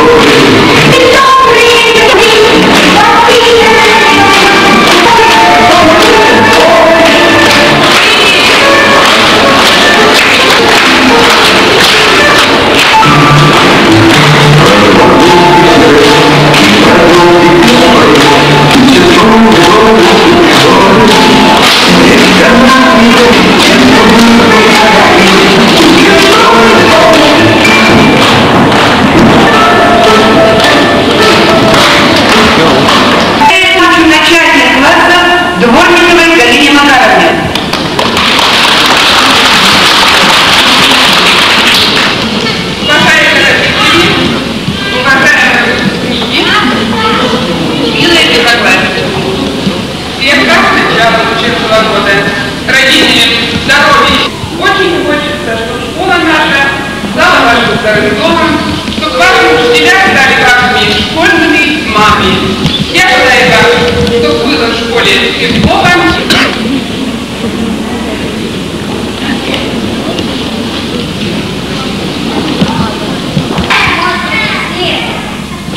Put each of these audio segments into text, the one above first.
Glory вторым домом, чтобы ваши учителя стали вашими школьными мамами. Я желаю вам, чтобы было в школе тепло вам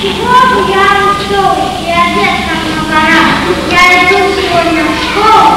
Чего бы я ушел и одет как на? Я иду сегодня в школу,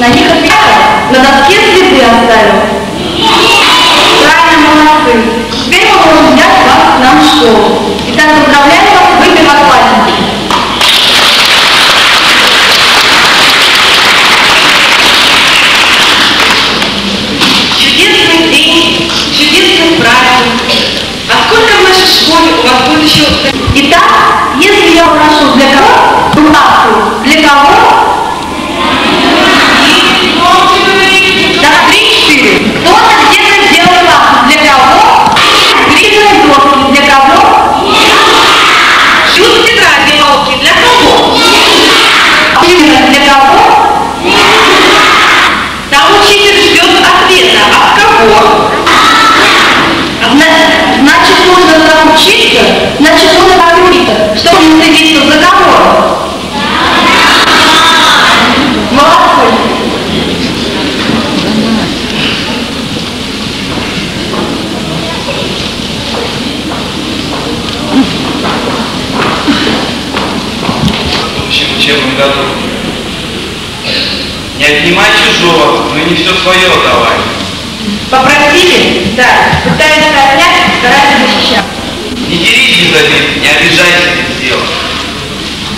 На них отвечать. На доске следы оставил. Правильно, молодцы. Теперь мы можем взять вас к нам в школу. Итак, поздравляю вас, вы первоклассники. Чудесный день, чудесный праздник. А сколько в нашей школе у вас будет еще... Итак,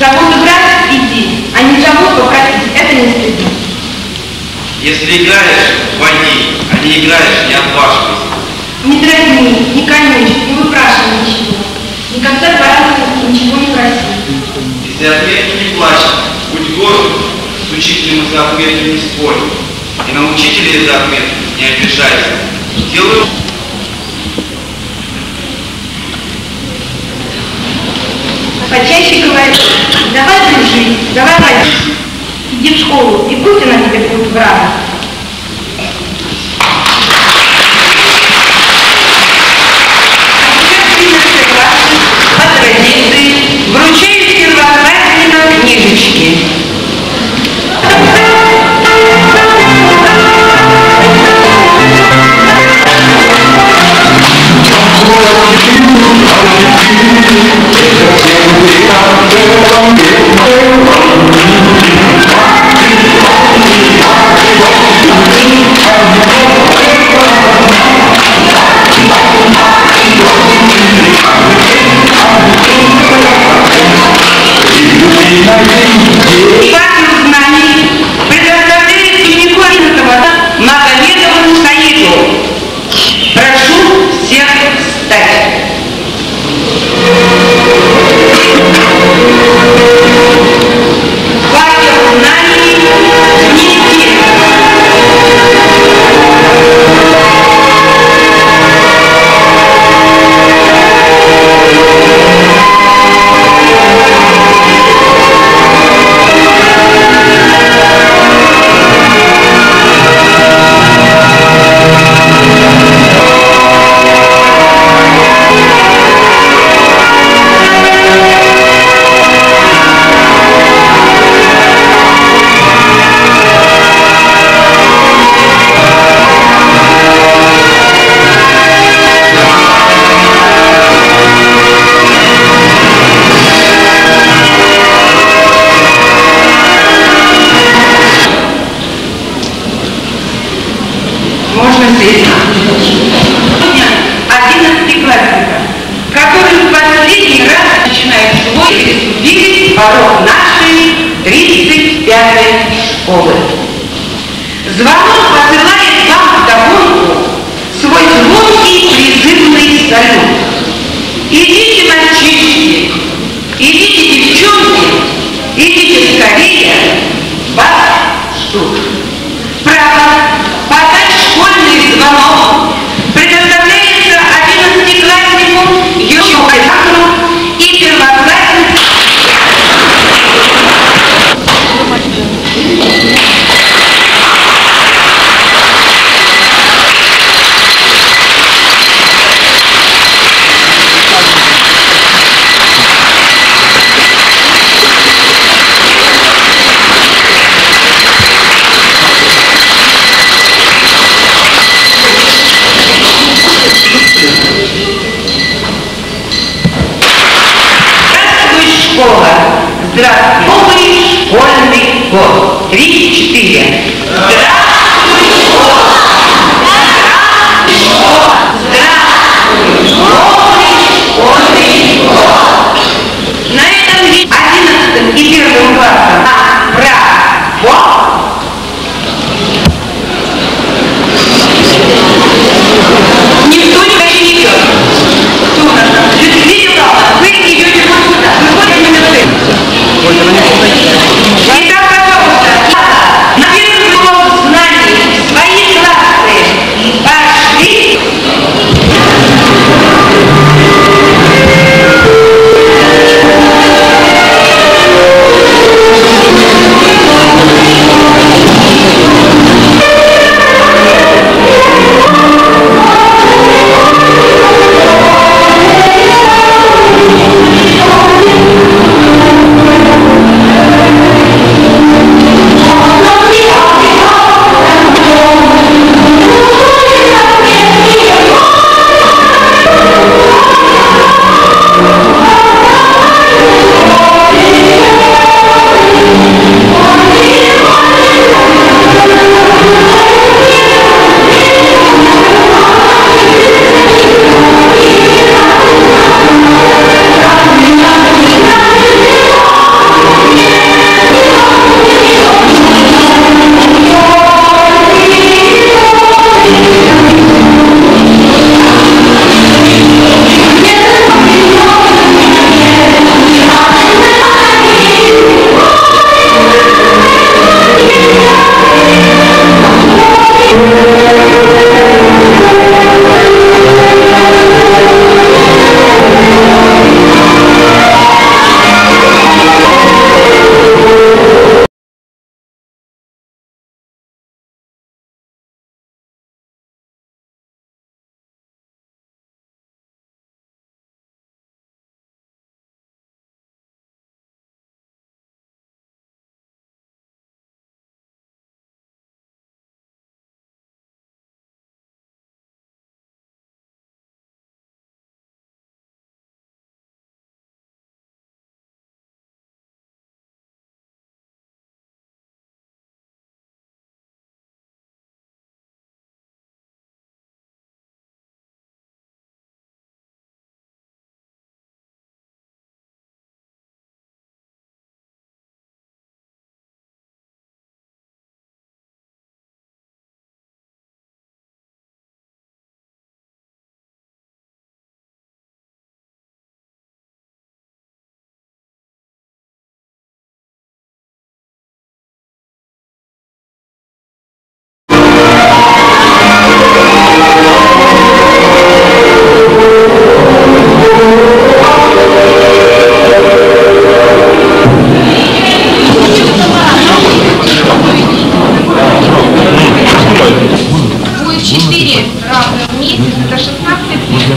Зовут играть – иди. А не зовут – попросить. Это не стыдно. Если играешь, войди, а не играешь, не отваживайся. Не дразни, не конючь, не выпрашивай ничего. Никогда заранее ничего не проси. Если ответу не плачь, будь горд, с учителем из-за ответа не спорь. И на учителя из-за ответа не обижайся. Делаю Почаще говори, давай дружить, давай водить. Иди в школу, и пусть она тебе будет в радость. Порог нашей 35-й школы. Звонок посылает вам вдогонку свой звонкий призывный салют. Идите,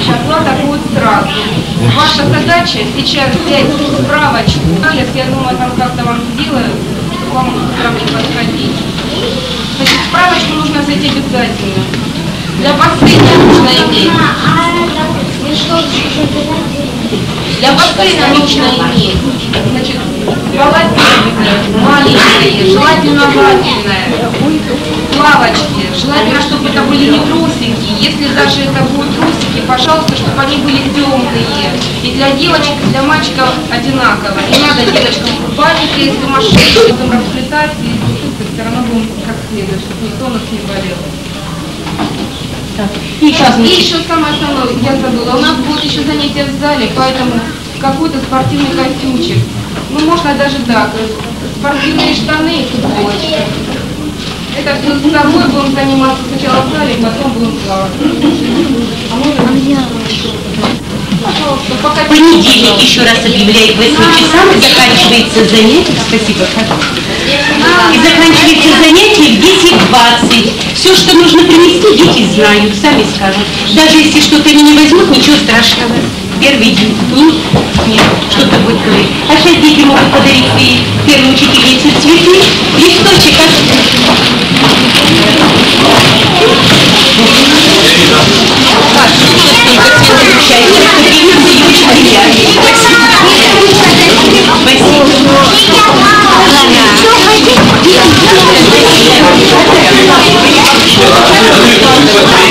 нашла такую трассу. Ваша задача сейчас взять справочку, анализ, я думаю, там как-то вам сделают, вам прям не подходить. Значит, справочку нужно зайти обязательно. Для бассейна нужно иметь. Для бассейна нужно иметь. Значит, полотенце маленькое, желательно ватное. Плавочки. Желательно, чтобы это были не трусики. Если даже это пожалуйста, чтобы они были темные. И для девочек, и для мальчиков одинаково. Не надо девочкам купальники, если машины потом расплетать, и все равно будем как следует, чтобы никто нас не болел. И сейчас, И еще самое основное, я забыла, у нас будет еще занятие в зале, поэтому какой-то спортивный костюмчик. Ну, можно даже так, спортивные штаны и футболочка. Это с собой будем заниматься сначала в зале, потом будем плавать. А можно Пожалуйста, пока понедельник еще раз объявляет 8 часам и заканчивается занятие. Спасибо. И заканчивается занятие в 10.20. Все, что нужно принести, дети знают, сами скажут. Даже если что-то они не возьмут, ничего страшного. Первый день. Ну, нет, что-то будет говорить. А сейчас дети могут подарить своей первой учительнице цветы, листочек от Спасибо.